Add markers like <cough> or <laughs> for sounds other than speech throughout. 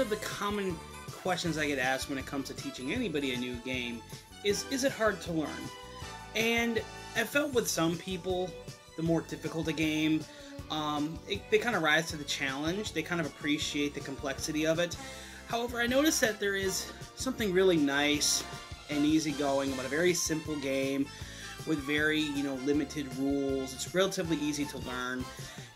one of the common questions I get asked when it comes to teaching anybody a new game is is it hard to learn? And I felt with some people, the more difficult a game, um, it, they kind of rise to the challenge. They kind of appreciate the complexity of it. However, I noticed that there is something really nice and easygoing about a very simple game with very, you know, limited rules. It's relatively easy to learn.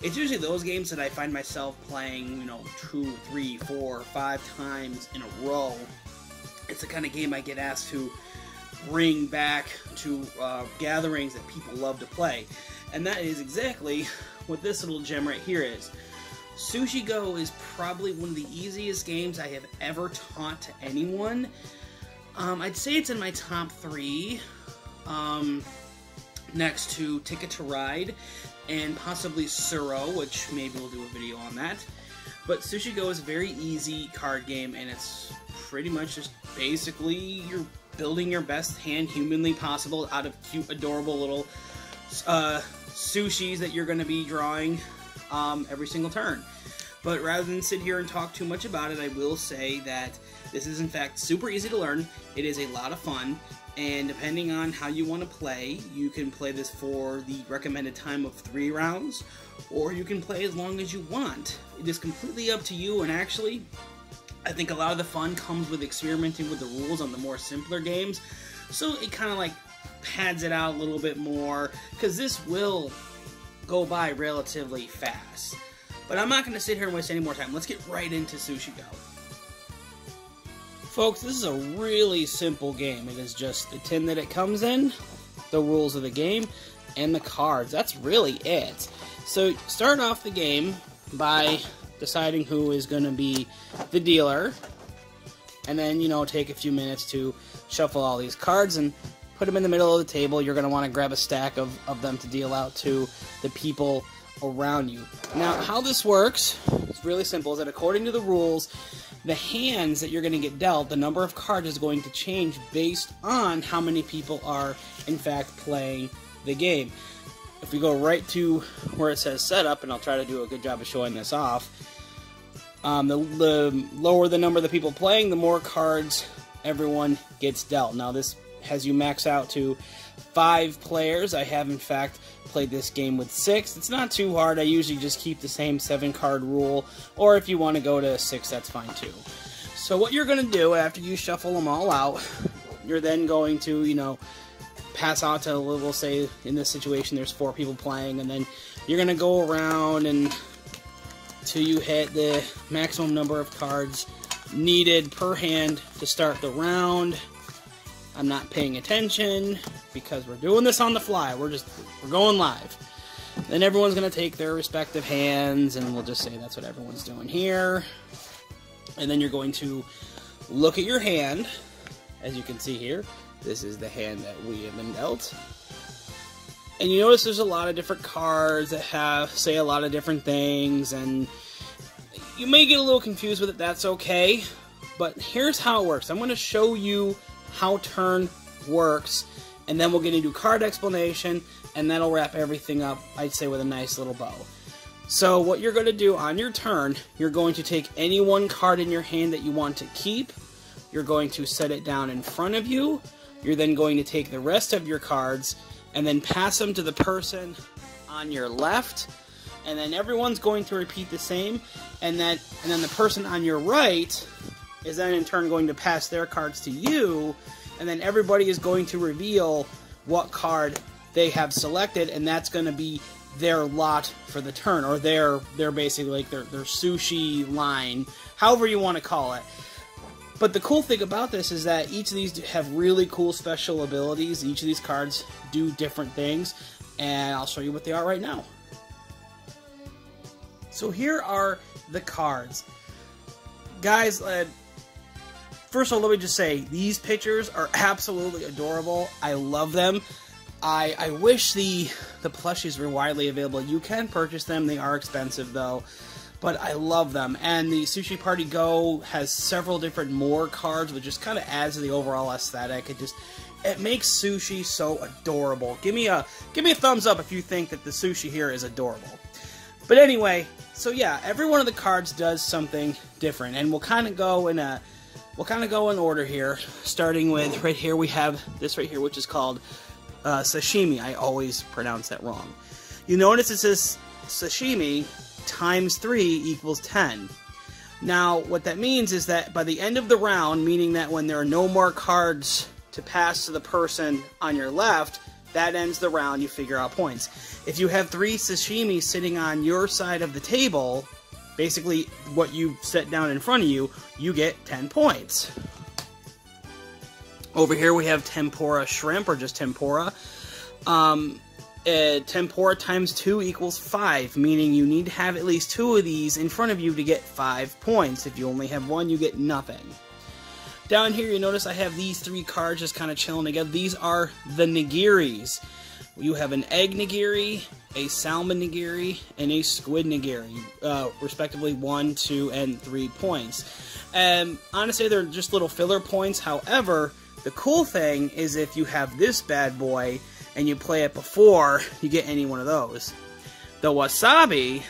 It's usually those games that I find myself playing, you know, two, three, four, five times in a row. It's the kind of game I get asked to bring back to uh, gatherings that people love to play. And that is exactly what this little gem right here is. Sushi Go is probably one of the easiest games I have ever taught to anyone. Um, I'd say it's in my top three, um, next to Ticket to Ride and possibly Tsuro, which maybe we'll do a video on that. But Sushi Go is a very easy card game, and it's pretty much just basically you're building your best hand humanly possible out of cute, adorable little uh, sushis that you're going to be drawing um, every single turn. But rather than sit here and talk too much about it, I will say that this is in fact super easy to learn. It is a lot of fun, and depending on how you want to play, you can play this for the recommended time of three rounds, or you can play as long as you want. It is completely up to you, and actually, I think a lot of the fun comes with experimenting with the rules on the more simpler games, so it kind of like pads it out a little bit more, because this will go by relatively fast. But I'm not going to sit here and waste any more time. Let's get right into Sushi Go. Folks, this is a really simple game. It is just the tin that it comes in, the rules of the game, and the cards. That's really it. So start off the game by deciding who is going to be the dealer, and then, you know, take a few minutes to shuffle all these cards and put them in the middle of the table. You're going to want to grab a stack of, of them to deal out to the people around you. Now, how this works, it's really simple, is that according to the rules, the hands that you're going to get dealt, the number of cards is going to change based on how many people are, in fact, playing the game. If we go right to where it says setup, and I'll try to do a good job of showing this off, um, the, the lower the number of the people playing, the more cards everyone gets dealt. Now, this has you max out to five players. I have, in fact, played this game with six. It's not too hard. I usually just keep the same seven card rule, or if you want to go to six, that's fine too. So what you're going to do after you shuffle them all out, <laughs> you're then going to, you know, pass out to, we'll say in this situation there's four people playing, and then you're going to go around and till you hit the maximum number of cards needed per hand to start the round. I'm not paying attention because we're doing this on the fly. We're just we're going live. Then everyone's going to take their respective hands and we'll just say that's what everyone's doing here. And then you're going to look at your hand. As you can see here, this is the hand that we have been dealt. And you notice there's a lot of different cards that have say a lot of different things and you may get a little confused with it. That's okay. But here's how it works. I'm going to show you how turn works, and then we'll get into card explanation, and that'll wrap everything up, I'd say, with a nice little bow. So what you're going to do on your turn, you're going to take any one card in your hand that you want to keep, you're going to set it down in front of you, you're then going to take the rest of your cards, and then pass them to the person on your left, and then everyone's going to repeat the same, and then and then the person on your right is then in turn going to pass their cards to you, and then everybody is going to reveal what card they have selected, and that's going to be their lot for the turn, or their their basically like their their sushi line, however you want to call it. But the cool thing about this is that each of these have really cool special abilities. Each of these cards do different things, and I'll show you what they are right now. So here are the cards. Guys, uh, first of all, let me just say these pictures are absolutely adorable. I love them. I, I wish the the plushies were widely available. You can purchase them; they are expensive though, but I love them. And the Sushi Party Go has several different more cards, which just kind of adds to the overall aesthetic. It just it makes sushi so adorable. Give me a give me a thumbs up if you think that the sushi here is adorable. But anyway, so yeah, every one of the cards does something different, and we'll kind of go in a we'll kind of go in order here, starting with right here we have this right here, which is called uh, sashimi. I always pronounce that wrong. You notice it says sashimi times 3 equals 10. Now, what that means is that by the end of the round, meaning that when there are no more cards to pass to the person on your left, that ends the round, you figure out points. If you have three sashimi sitting on your side of the table, basically what you set down in front of you, you get 10 points. Over here we have tempura shrimp, or just tempura. Um, uh, tempura times 2 equals 5, meaning you need to have at least two of these in front of you to get 5 points. If you only have one, you get nothing. Down here, you notice I have these three cards just kind of chilling together. These are the nigiris. You have an egg nigiri, a salmon nigiri, and a squid nigiri, uh, respectively 1, 2, and 3 points. And honestly, they're just little filler points. However, the cool thing is if you have this bad boy, and you play it before you get any one of those. The wasabi,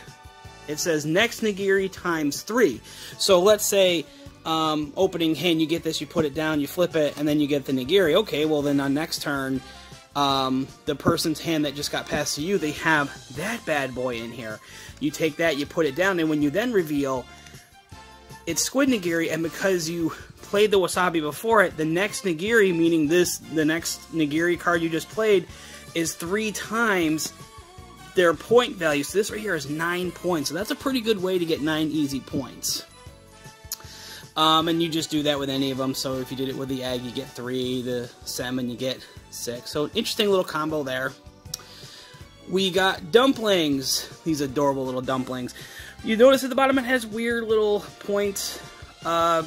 it says next nigiri times three. So let's say um, opening hand, you get this, you put it down, you flip it, and then you get the nigiri. Okay, well then on next turn, um, the person's hand that just got passed to you, they have that bad boy in here. You take that, you put it down, and when you then reveal, it's squid nigiri, and because you played the wasabi before it, the next nigiri, meaning this, the next nigiri card you just played, is three times their point value. So this right here is nine points. So that's a pretty good way to get nine easy points. Um, and you just do that with any of them. So if you did it with the egg, you get three. The salmon, you get six. So interesting little combo there. We got dumplings. These adorable little dumplings. You notice at the bottom it has weird little points. Uh,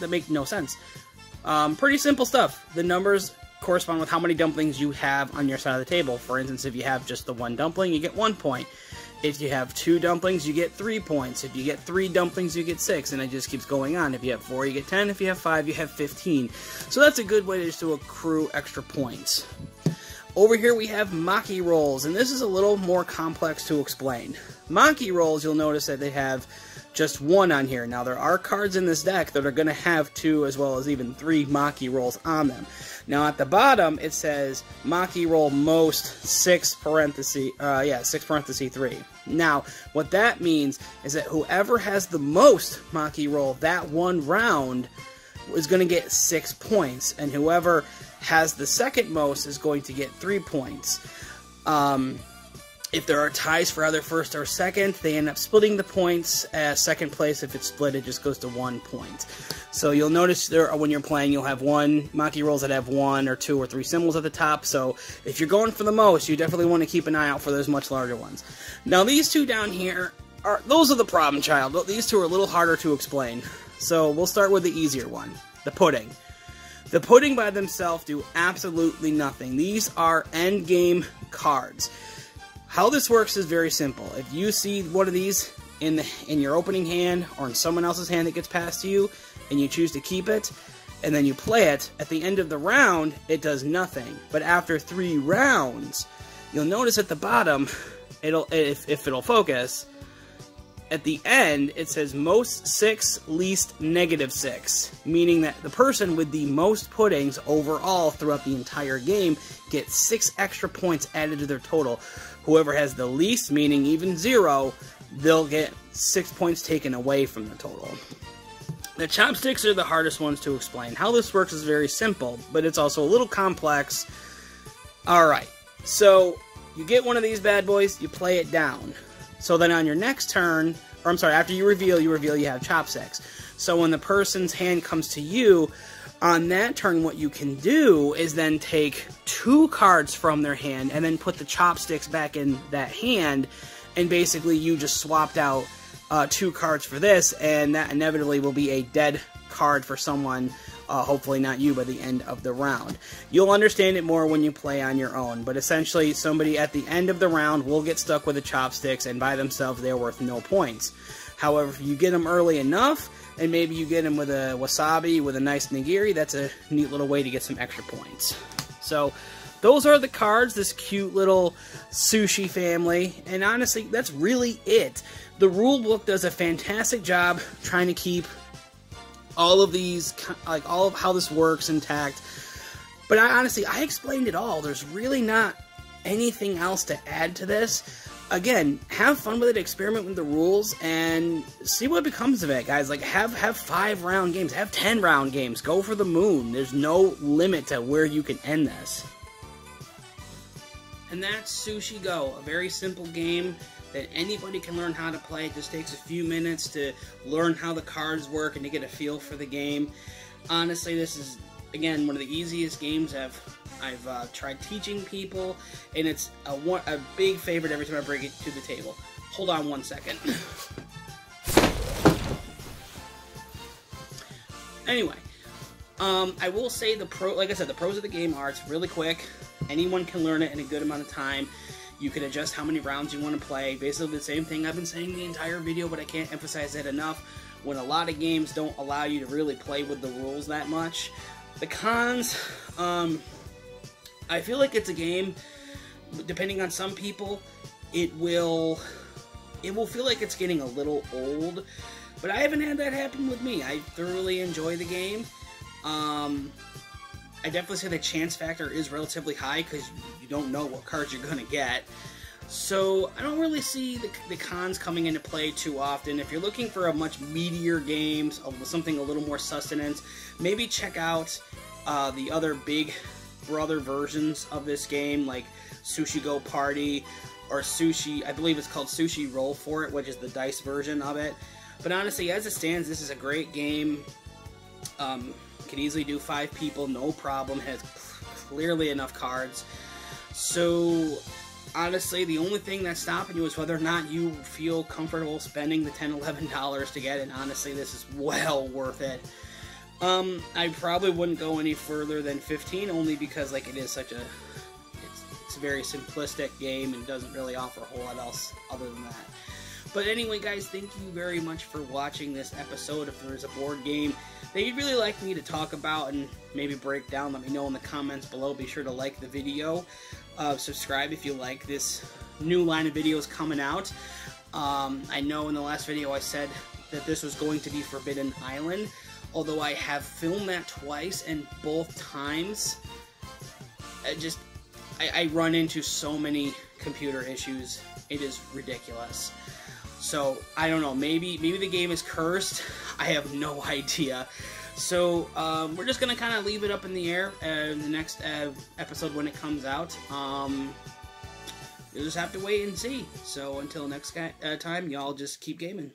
that make no sense. Um, pretty simple stuff. The numbers correspond with how many dumplings you have on your side of the table. For instance, if you have just the one dumpling, you get one point. If you have two dumplings, you get three points. If you get three dumplings, you get six, and it just keeps going on. If you have four, you get ten. If you have five, you have fifteen. So that's a good way just to accrue extra points. Over here we have maki rolls, and this is a little more complex to explain. Maki rolls, you'll notice that they have just one on here. Now, there are cards in this deck that are going to have two as well as even three Maki rolls on them. Now, at the bottom, it says Maki roll most six parenthesis, uh, yeah, six parenthesis three. Now, what that means is that whoever has the most Maki roll that one round is going to get six points, and whoever has the second most is going to get three points. Um, if there are ties for either first or second, they end up splitting the points. As second place, if it's split, it just goes to one point. So you'll notice there when you're playing, you'll have one Maki rolls that have one or two or three symbols at the top. So if you're going for the most, you definitely want to keep an eye out for those much larger ones. Now these two down here are those are the problem child. These two are a little harder to explain. So we'll start with the easier one, the pudding. The pudding by themselves do absolutely nothing. These are end game cards. How this works is very simple. If you see one of these in the, in your opening hand or in someone else's hand that gets passed to you, and you choose to keep it, and then you play it, at the end of the round, it does nothing. But after three rounds, you'll notice at the bottom, it'll if, if it'll focus, at the end, it says most six, least negative six, meaning that the person with the most puddings overall throughout the entire game gets six extra points added to their total. Whoever has the least, meaning even zero, they'll get six points taken away from the total. The chopsticks are the hardest ones to explain. How this works is very simple, but it's also a little complex. Alright, so you get one of these bad boys, you play it down. So then on your next turn, or I'm sorry, after you reveal, you reveal you have chopsticks. So when the person's hand comes to you, on that turn, what you can do is then take two cards from their hand and then put the chopsticks back in that hand, and basically you just swapped out uh, two cards for this, and that inevitably will be a dead card for someone uh, hopefully not you by the end of the round. You'll understand it more when you play on your own, but essentially somebody at the end of the round will get stuck with the chopsticks, and by themselves they're worth no points. However, if you get them early enough, and maybe you get them with a wasabi with a nice nigiri, that's a neat little way to get some extra points. So those are the cards, this cute little sushi family, and honestly, that's really it. The rule book does a fantastic job trying to keep all of these, like all of how this works intact. But I honestly, I explained it all. There's really not anything else to add to this. Again, have fun with it, experiment with the rules, and see what becomes of it, guys. Like, have have five round games, have ten round games. Go for the moon. There's no limit to where you can end this. And that's Sushi Go, a very simple game that anybody can learn how to play. It just takes a few minutes to learn how the cards work and to get a feel for the game. Honestly, this is again one of the easiest games I've I've uh, tried teaching people, and it's a a big favorite every time I bring it to the table. Hold on one second. <laughs> anyway, um, I will say the pro, like I said, the pros of the game are it's really quick. Anyone can learn it in a good amount of time. You can adjust how many rounds you want to play. Basically the same thing I've been saying the entire video, but I can't emphasize it enough. When a lot of games don't allow you to really play with the rules that much. The cons, um, I feel like it's a game, depending on some people, it will, it will feel like it's getting a little old. But I haven't had that happen with me. I thoroughly enjoy the game. Um, I definitely say the chance factor is relatively high because you don't know what cards you're going to get. So I don't really see the, the, cons coming into play too often. If you're looking for a much meatier game, something a little more sustenance, maybe check out uh, the other big brother versions of this game, like Sushi Go Party or Sushi, I believe it's called Sushi Roll for it, which is the dice version of it. But honestly, as it stands, this is a great game. Um, can easily do five people, no problem. Has clearly enough cards. So, honestly, the only thing that's stopping you is whether or not you feel comfortable spending the $10, $11 to get it. And honestly, this is well worth it. Um, I probably wouldn't go any further than 15, only because, like, it is such a... It's, it's a very simplistic game and doesn't really offer a whole lot else other than that. But anyway, guys, thank you very much for watching this episode. If there's a board game that you'd really like me to talk about and maybe break down, let me know in the comments below. Be sure to like the video. Uh, subscribe if you like this new line of videos coming out. Um, I know in the last video I said that this was going to be Forbidden Island, although I have filmed that twice, and both times, I just, I, I run into so many computer issues. It is ridiculous. So I don't know. Maybe maybe the game is cursed. <laughs> I have no <laughs> idea. So um, we're just gonna kind of leave it up in the air in the next uh, episode when it comes out. Um, you'll just have to wait and see. So until next uh, time, y'all just keep gaming.